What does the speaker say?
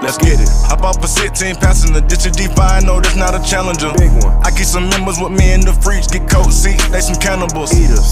Let's get it. Hop off a 16 passenger, ditch a D5, no, that's not a challenger. Big one. I keep some members with me in the freaks, get cold seats, they some cannibals. Eaters.